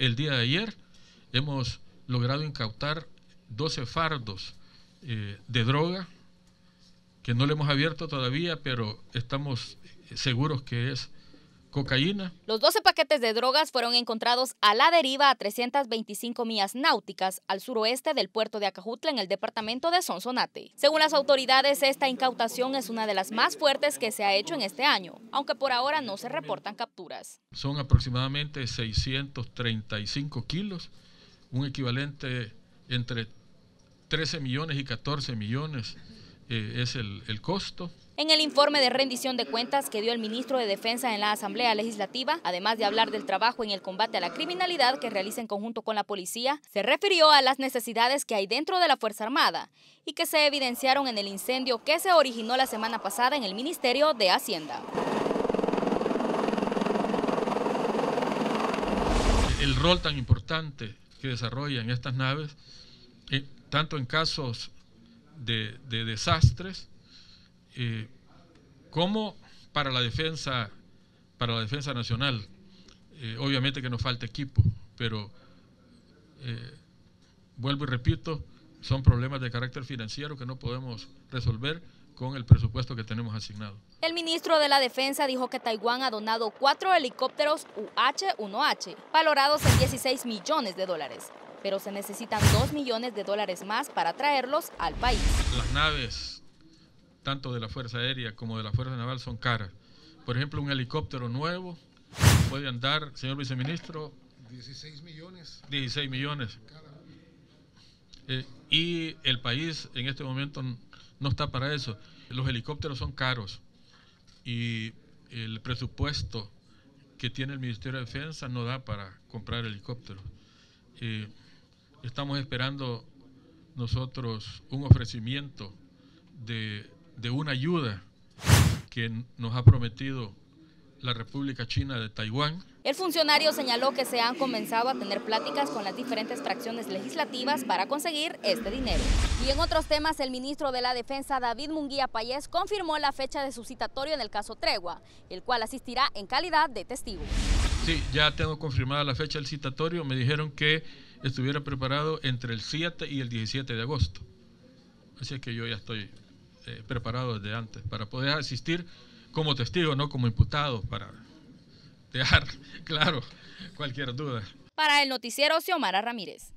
El día de ayer hemos logrado incautar 12 fardos eh, de droga que no le hemos abierto todavía, pero estamos seguros que es cocaína. Los 12 paquetes de drogas fueron encontrados a la deriva a 325 millas náuticas al suroeste del puerto de Acajutla en el departamento de Sonsonate. Según las autoridades, esta incautación es una de las más fuertes que se ha hecho en este año, aunque por ahora no se reportan capturas. Son aproximadamente 635 kilos, un equivalente entre 13 millones y 14 millones eh, es el, el costo. En el informe de rendición de cuentas que dio el ministro de Defensa en la Asamblea Legislativa, además de hablar del trabajo en el combate a la criminalidad que realiza en conjunto con la policía, se refirió a las necesidades que hay dentro de la Fuerza Armada y que se evidenciaron en el incendio que se originó la semana pasada en el Ministerio de Hacienda. El rol tan importante que desarrollan estas naves, eh, tanto en casos de, de desastres, eh, como para la defensa, para la defensa nacional. Eh, obviamente que nos falta equipo, pero eh, vuelvo y repito, son problemas de carácter financiero que no podemos resolver con el presupuesto que tenemos asignado. El ministro de la Defensa dijo que Taiwán ha donado cuatro helicópteros UH-1H, valorados en 16 millones de dólares, pero se necesitan 2 millones de dólares más para traerlos al país. Las naves tanto de la Fuerza Aérea como de la Fuerza Naval, son caras. Por ejemplo, un helicóptero nuevo puede andar, señor viceministro, 16 millones. 16 millones. Eh, y el país en este momento no está para eso. Los helicópteros son caros y el presupuesto que tiene el Ministerio de Defensa no da para comprar helicópteros. Eh, estamos esperando nosotros un ofrecimiento de de una ayuda que nos ha prometido la República China de Taiwán. El funcionario señaló que se han comenzado a tener pláticas con las diferentes fracciones legislativas para conseguir este dinero. Y en otros temas, el ministro de la Defensa, David Munguía Payés, confirmó la fecha de su citatorio en el caso Tregua, el cual asistirá en calidad de testigo. Sí, ya tengo confirmada la fecha del citatorio. Me dijeron que estuviera preparado entre el 7 y el 17 de agosto. Así que yo ya estoy eh, preparado desde antes para poder asistir como testigo, no como imputado, para dejar claro cualquier duda. Para el noticiero Xiomara Ramírez.